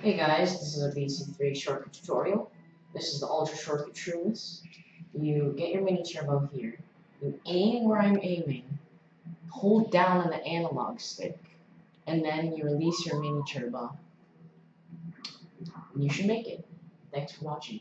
Hey guys, this is a BC3 shortcut tutorial. This is the Ultra Shortcut shroomless. You get your mini turbo here. You aim where I'm aiming. Hold down on the analog stick. And then you release your mini turbo. You should make it. Thanks for watching.